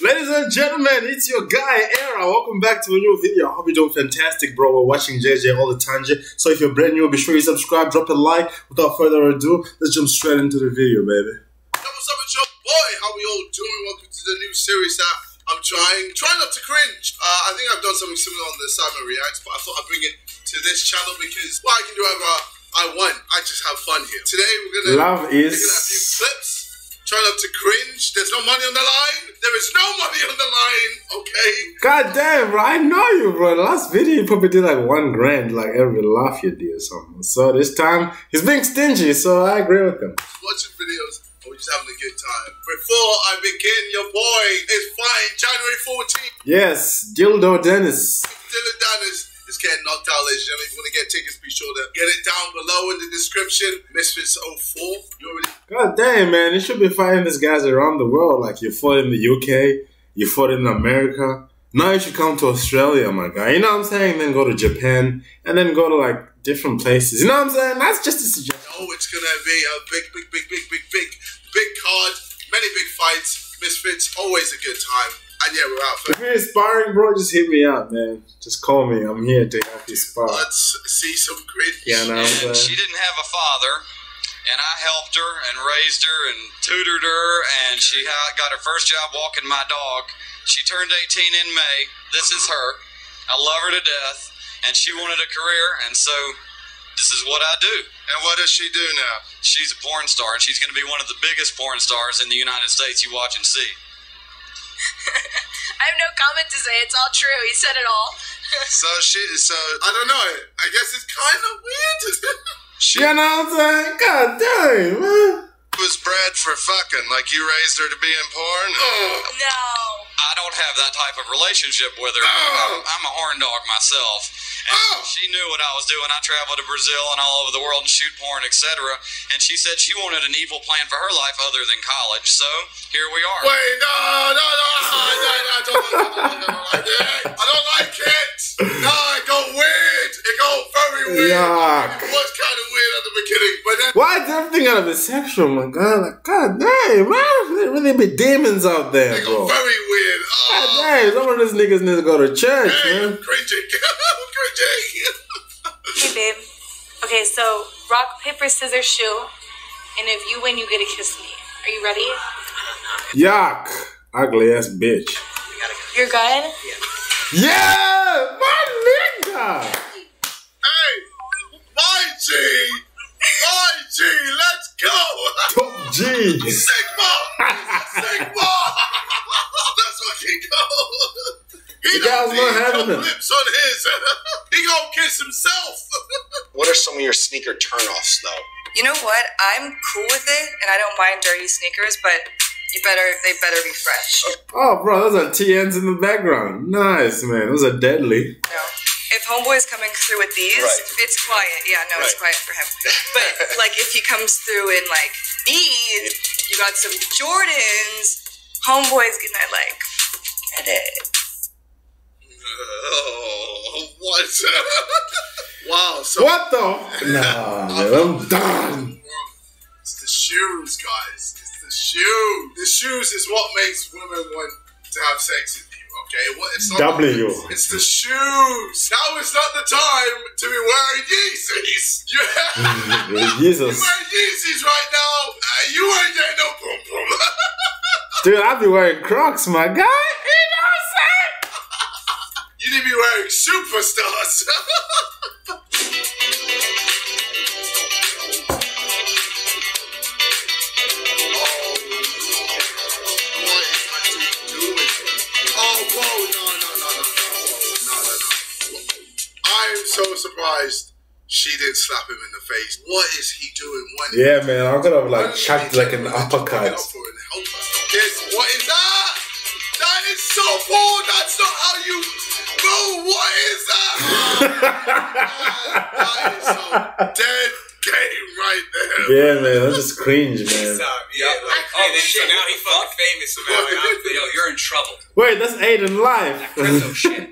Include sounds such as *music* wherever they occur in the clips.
Ladies and gentlemen, it's your guy Ara. Welcome back to a new video. I hope you're doing fantastic, bro. We're watching JJ all the time. So if you're brand new, be sure you subscribe, drop a like. Without further ado, let's jump straight into the video, baby. What's up, it's your boy? How we all doing? Welcome to the new series that I'm trying. Try not to cringe. Uh, I think I've done something similar on the Simon Reacts, but I thought I'd bring it to this channel because well, I can do whatever I want. I just have fun here. Today we're gonna Love is- look at a few clips. Try not to cringe. There's no money on the line. There is no money on the line. Okay. God damn, bro. I know you, bro. The last video you probably did like one grand, like every laugh you did or something. So this time, he's being stingy, so I agree with him. Watching videos. Oh, or We're just having a good time. Before I begin, your boy is flying January 14th. Yes, Dildo Danis. Dillon Danis is getting knocked out, ladies and gentlemen. If you want to get tickets, be sure to get it down below in the description. Misfits 04. You already God damn, man. You should be fighting these guys around the world. Like you fought in the UK, you fought in America. Now you should come to Australia, my guy. You know what I'm saying? Then go to Japan, and then go to like different places. You know what I'm saying? That's just a suggestion. Oh, it's gonna be a big, big, big, big, big, big, big card. Many big fights. Misfits, always a good time. And yeah, we're out for If you're inspiring, bro, just hit me up, man. Just call me. I'm here to help you spar. Let's see some cringe. Yeah, no, *laughs* I'm and she didn't have a father and i helped her and raised her and tutored her and she got her first job walking my dog she turned 18 in may this is uh-huh. her i love her to death and she wanted a career and so this is what i do And what does she do now? she's a porn star and she's going to be one of the biggest porn stars in the united states you watch and see *laughs* I have no comment to say. It's all true. He said it all. *laughs* So she, so I don't know. I guess it's kind of weird. *laughs* she You know what I'm saying? God damn, man. was bred for fucking, like you raised her to be in porn. no. I don't have that type of relationship with her. Oh. I'm, I'm a horn dog myself. And Oh. she knew what I was doing. I traveled to Brazil and all over the world and shoot porn, etc. And she said she wanted an evil plan for her life other than college. So here we are. Wait, no, no, no, no, no, no, I don't, I don't like it. I don't like it. No, it got weird. It got very weird. Yuck. But then Why is everything gotta be sexual, my God? Like, God damn, man. There really be demons out there, it bro. very weird. God Oh, damn, some of these niggas need to go to church, hey, man. I'm cringing. I'm cringing. Hey, babe. Okay, so rock, paper, scissors, shoe. And if you win, you get to kiss me. Are you ready? Yuck. Ugly ass bitch. You're good? Yeah, my nigga. Hey, my G, my G, let's go. Top G. *laughs* Sigma, Sigma. Let's fucking go. He The guy's don't not need having no lips on his. *laughs* he gonna kiss himself. *laughs* What are some of your sneaker turnoffs, though? You know what? I'm cool with it, and I don't mind dirty sneakers, but you better they better be fresh. Oh, bro, those are TNs in the background. Nice, man. Those are deadly. No. If homeboy's coming through with these, Right. it's quiet. Yeah, no, it's quiet for him. But like if he comes through in like these, you got some Jordans. Homeboy's gonna like get it. Oh, *laughs* what? *laughs* wow. So What the? Nah, *laughs* man, I'm done. It's the shoes, guys. It's the shoes. The shoes is what makes women want to have sex with you. Okay, what? It's not W. It's the shoes. Now is not the time to be wearing Yeezys. *laughs* Yeah. Jesus. You wearing Yeezys right now. Uh, you ain't getting no boom boom. *laughs* Dude, I be wearing Crocs, my guy. You know what I'm you need to be wearing superstars. *laughs* she didn't slap him in the face. What is he doing? When saying? Yeah, man, I could have like chucked like an uppercut. Kids, what is that? That is so poor. That's not how you. Bro, what is that? *laughs* that is so dead game right there. Yeah, man, that's just cringe, man. Uh, yeah, like, oh shit, now he fucking famous somehow. I'm- Yo, you're in trouble. Wait, that's Aiden live. Crypto shit.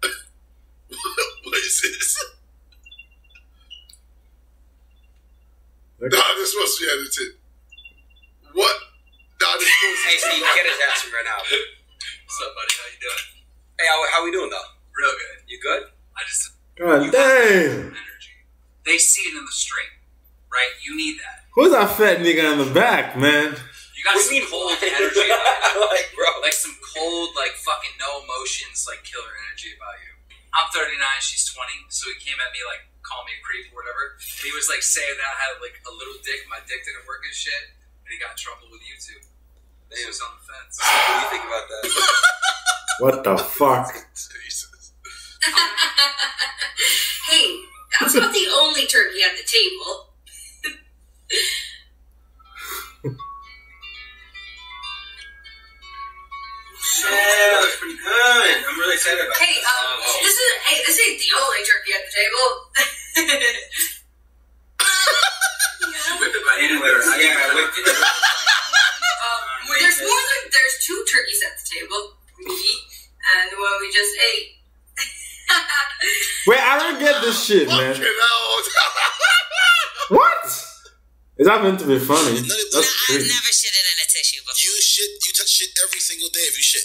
*laughs* what is this? No, *laughs* this must be edited. What? Nah, this Hey, Steve, get his ass right now. What's up, buddy? How you doing? Hey, how, how we doing though? Real good. You good? I just God damn. energy. They see it in the stream, right? You need that. Who's that fat nigga in the back, man? You got What some mean? cold energy *laughs* about you. like, bro. Like some cold, like fucking no emotions, like killer energy about you. I'm 39, she's 20, so he came at me like, call me a creep or whatever. And he was like saying that I had like a little dick, my dick didn't work and shit, and he got in trouble with YouTube. He was on the fence. What do you think about that? *laughs* What the fuck? Jesus. *laughs* hey, that's not the only turkey at the table. Yeah, that was pretty good. I'm really excited about Hey, this. um, Oh. this is hey, this ain't the only turkey at the table. *laughs* Whip it by hand. Anyway, I yeah, whipped it. um, there's more than there's two turkeys at the table. Me and the one we just ate. Wait, I don't get this shit, man. Fucking *laughs* hell. What? Is that meant to be funny? None of- That's I've crazy. never shitted in a tissue before. You shit, you touch shit every single day if you shit.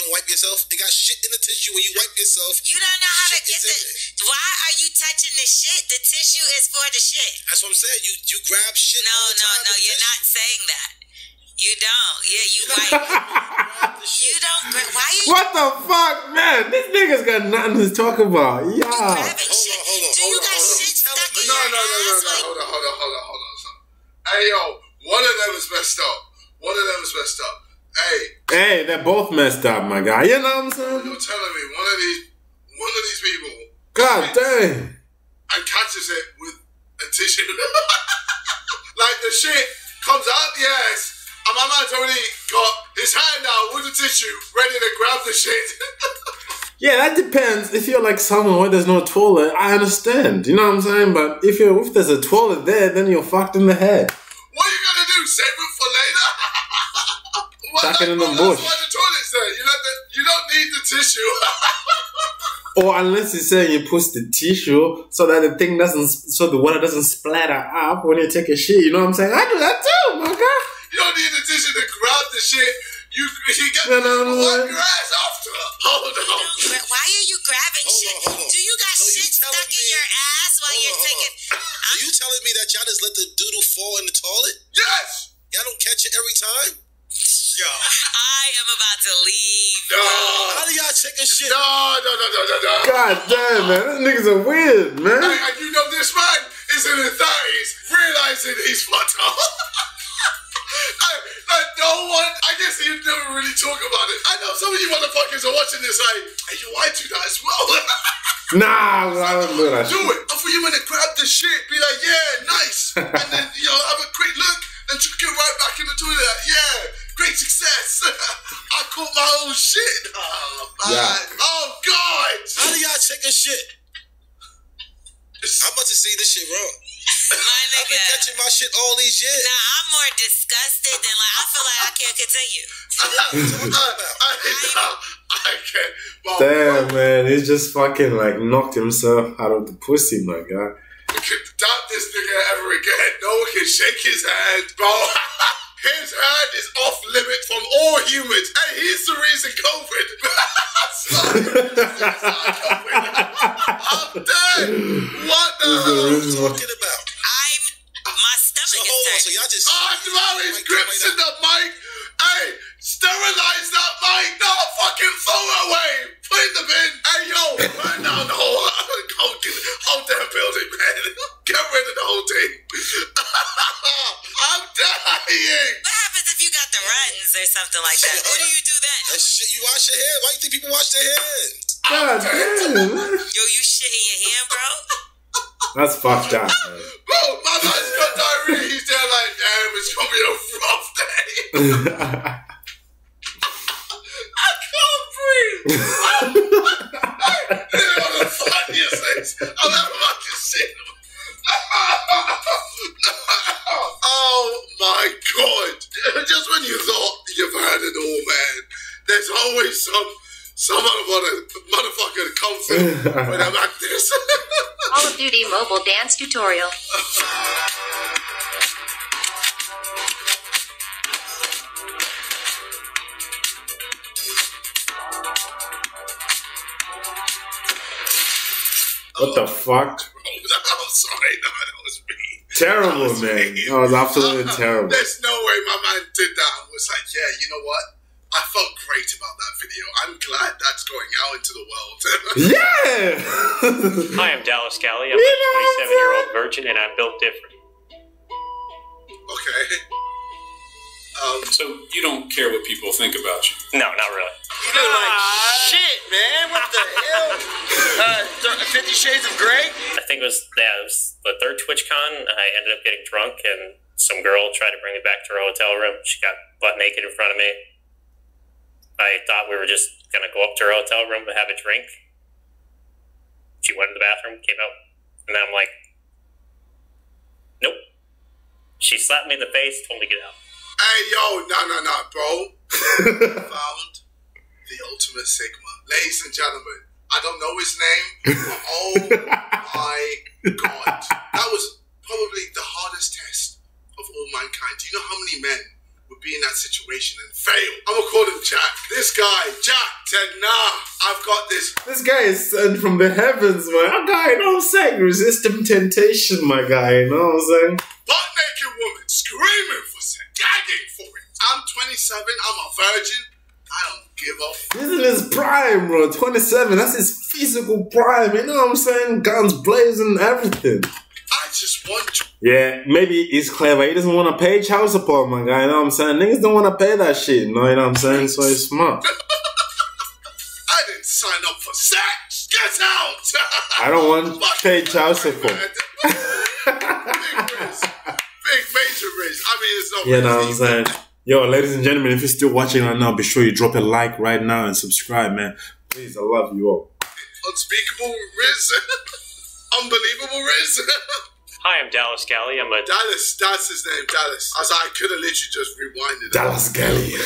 Like you don't wipe yourself. It got shit in the tissue when you wipe yourself. You don't know how to get is in the. Why are you touching the shit? The tissue is for the shit. That's what I'm saying. You you grab shit. No, all the no, time no. You're tissue. not saying that. You don't. Yeah, you You like. grab the shit. You don't. gra- Why are you What the fuck, man? This nigga's got nothing to talk about. Yeah. grabbing Hold shit? on, hold on, Do you got shit stuck in No, your no, no, no, ass? no. Hold on, hold on, hold on, hold on. Hey, yo, one of them is messed up. One of them is messed up. Hey, Hey, they're both messed up, my guy. You know what I'm saying? you're telling me one of these, one of these people God damn. and catches it with a tissue. *laughs* like the shit comes out the ass, and my man's already got his hand out with the tissue, ready to grab the shit. *laughs* Yeah, that depends. If you're like someone where there's no toilet, I understand. You know what I'm saying? But if you're if there's a toilet there, then you're fucked in the head. what are you gonna do? Save it for later? Why Chuck in the Well, bush. That's why the toilet's there. You, let the, you don't need the tissue. Or unless you're saying you push the tissue so that the thing doesn't, so the water doesn't splatter up when you take a shit. You know what I'm saying? I do that too, my guy. you don't need the tissue to grab the shit. You, you get No, the no, no, wipe no. your ass after. Hold on. why are you grabbing Hold on, shit? hold on. Do you got So shit telling stuck in your ass while Hold you're on, taking? Are you telling me that y'all just let the doodle fall in the toilet? Yes. Y'all don't catch it every time? Yo. I am about to leave. No. How do y'all take a shit? No, no, no, no, no, no. God damn, man. These niggas are weird, man. and you know this man is in his thirties, realizing he's fucked up. *laughs* I, like no one, I guess you never really talk about it. I know some of you motherfuckers are watching this like, hey, yo, I do that as well. *laughs* Nah, I don't do that do shit. it. And for you man to grab the shit, be like, yeah, nice. *laughs* and then, you know, have a quick look and just get right back in the toilet. Yeah, great success. *laughs* I caught my own shit. Oh, man. Yeah. Oh, God. How do y'all take a shit? I'm about to say this shit wrong. *laughs* My I've been catching my shit all these years. Now I'm more disgusted than like I feel like I can't continue. I, I, I can't. Well, Damn, man. He just fucking like knocked himself out of the pussy, my guy. we can doubt this nigga ever again. No one can shake his hand, bro. *laughs* His hand is off limit from all humans, and he's the reason COVID. Sorry, it's COVID. I'm dead. What the hell? are you talking about? I'm my So stomach hold on, is so turning. y'all just Oh, now his grips in the mic. Hey, sterilize that mic. No, fucking throw it away. Put it in the bin. Hey, yo, burn down the whole, whole, *laughs* whole damn building, man. *laughs* Get rid of the whole thing. I'm dying. What happens if you got the runs or something like that? What do you do then? that shit. You wash your head. Why do you think people wash their head? God *laughs* damn. Yo, you shit in your hand, bro? That's fucked up, man. Bro, my man's got diarrhea. He's there like, damn, it's gonna be a rough day. *laughs* I can't breathe. This is one of the funniest things I've ever fucking seen. *laughs* oh my god. Just when you thought grinding old man. There's always some some motherfucker, motherfucker to come through *laughs* when I'm like this. *laughs* Call of Duty mobile dance tutorial. What the fuck? Oh, *laughs* no, I'm sorry, no, that was me. Terrible, that was man. Me. That was absolutely terrible. There's no that's going out into the world. Yeah! Hi, I'm Dallas Galley. I'm a 27 year old virgin and I'm built different. okay. Um, So you don't care what people think about you. No, not really. You look like shit, man. What the hell? *laughs* Uh, th- Fifty Shades of Grey? I think it was, yeah, it was the third TwitchCon. I ended up getting drunk and some girl tried to bring me back to her hotel room. She got butt naked in front of me. I thought we were just going to go up to her hotel room to have a drink. She went in the bathroom, came out, and then I'm like, nope. She slapped me in the face, told me to get out. hey, yo, no, no, no, bro. *laughs* Found the ultimate Sigma. Ladies and gentlemen, I don't know his name, but *laughs* oh my god. That was probably the hardest test of all mankind. Do you know how many men would be in that situation and fail? I'm gonna call him Jack. This guy, Jack, said, nah, I've got this. This guy is sent from the heavens, man. A guy, you know what I'm saying? Resisting temptation, my guy, you know what I'm saying? butt naked woman screaming for sex, gagging for it. I'm 27, I'm a virgin. I don't give a f- This is his prime, bro. 27. That's his physical prime. You know what I'm saying? Guns blazing, everything. Just want. Yeah, maybe he's clever. He doesn't want to pay child support, my guy. You know what I'm saying? Niggas don't want to pay that shit. You know, you know what I'm saying? So he's smart. *laughs* I didn't sign up for sex. Get out. I don't want *laughs* to pay child support. *laughs* Big risk. Big major risk. I mean, it's not You know what I'm saying? Yo, ladies and gentlemen, if you're still watching right now, be sure you drop a like right now and subscribe, man. Please, I love you all. Unspeakable riz. Unbelievable riz. Hi, I'm Dallas Galley. I'm a Dallas, that's his name, Dallas. As I could have literally just rewinded. Dallas Galley. *laughs*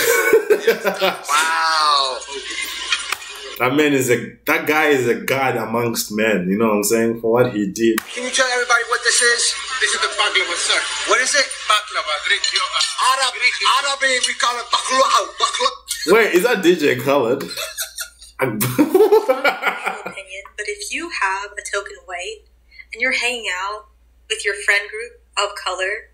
Wow. that man is a that guy is a god amongst men. You know what I'm saying? For what he did. Can you tell everybody what this is? This is the baklava, sir. What is it? Baklava, Greek. Uh, Arab, Arabi, we call it baklava. Uh, baklava. Wait, is that DJ Khaled? *laughs* *laughs* opinion, but if you have a token white and you're hanging out with your friend group of color,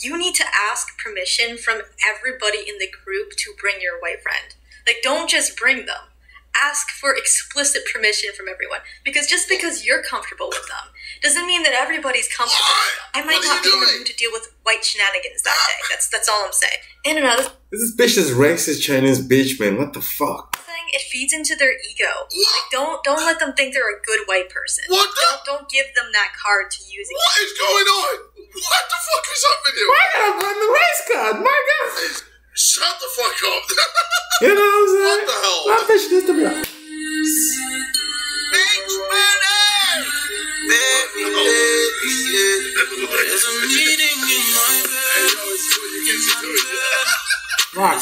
you need to ask permission from everybody in the group to bring your white friend. Like, don't just bring them. Ask for explicit permission from everyone. Because just because you're comfortable with them doesn't mean that everybody's comfortable with them. I might not be in the mood to deal with white shenanigans that day. That's that's all I'm saying. And another This bitch is racist Chinese bitch, man. What the fuck? Thing, it feeds into their ego. Like don't don't let them think they're a good white person. What Don't don't give them that card to use What is going on? What the fuck is that video? Why gotta run the race card? My God. Shut the fuck up. *laughs* You know what I'm saying? What the hell?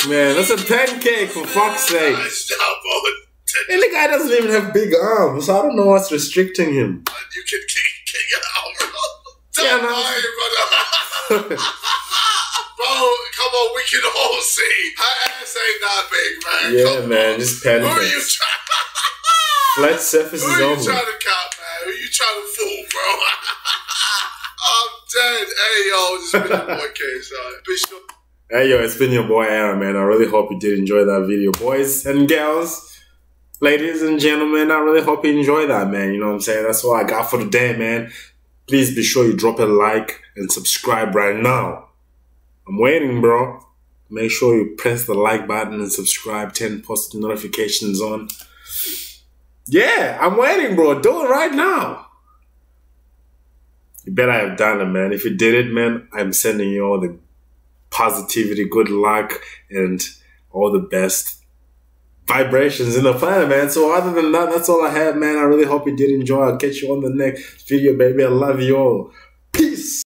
Man. That's a pancake for fuck's sake. And the guy doesn't even have big arms, so I don't know what's restricting him. You can kick, kick it out, *laughs* bro. Yeah, Don't no. worry, brother. *laughs* bro, come on, we can all see. Her ass ain't that big, man. Yeah, Come man, on. just Who are you trying? *laughs* Flat surface Who is are you trying to cap, man? Who are you trying to fool, bro? I'm dead. Hey, yo, this is been your boy case, son. Bishop. Hey yo, it's been your boy Aaron, man. I really hope you did enjoy that video, boys and girls, ladies and gentlemen. I really hope you enjoy that, man. You know what I'm saying? That's all I got for today, man. Please be sure you drop a like and subscribe right now. I'm waiting, bro. Make sure you press the like button and subscribe. Turn post notifications on. Yeah, I'm waiting, bro. Do it right now. You better have done it, man. If you did it, man, I'm sending you all the positivity, good luck, and all the best vibrations in the planet, man. So other than that, that's all I have, man. I really hope you did enjoy. I'll catch you on the next video, baby. I love you all. Peace.